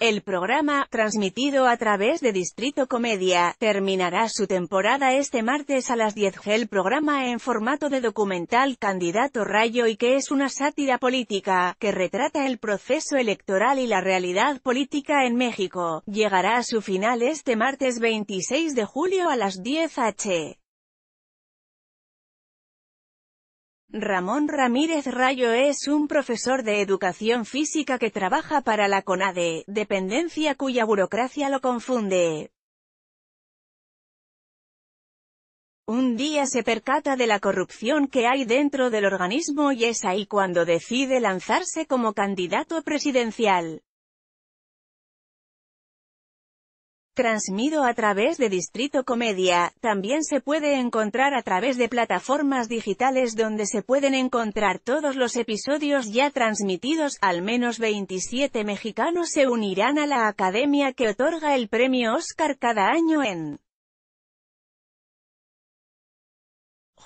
El programa, transmitido a través de Distrito Comedia, terminará su temporada este martes a las 10. El programa en formato de documental Candidato Rayo y que es una sátira política, que retrata el proceso electoral y la realidad política en México, llegará a su final este martes 26 de julio a las 10 h. Ramón Ramírez Rayo es un profesor de educación física que trabaja para la CONADE, dependencia cuya burocracia lo confunde. Un día se percata de la corrupción que hay dentro del organismo y es ahí cuando decide lanzarse como candidato presidencial. Transmitido a través de Distrito Comedia, también se puede encontrar a través de plataformas digitales donde se pueden encontrar todos los episodios ya transmitidos, al menos 27 mexicanos se unirán a la academia que otorga el premio Oscar cada año en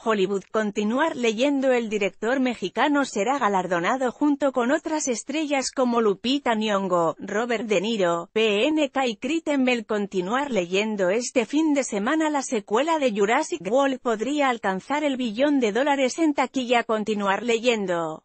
Hollywood. Continuar leyendo El director mexicano será galardonado junto con otras estrellas como Lupita Nyong'o, Robert De Niro, PNK y Kristen Bell. Continuar leyendo este fin de semana la secuela de Jurassic World podría alcanzar el billón de dólares en taquilla. Continuar leyendo